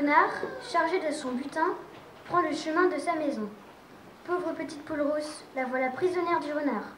renard, chargé de son butin, prend le chemin de sa maison. Pauvre petite poule rousse, la voilà prisonnière du renard.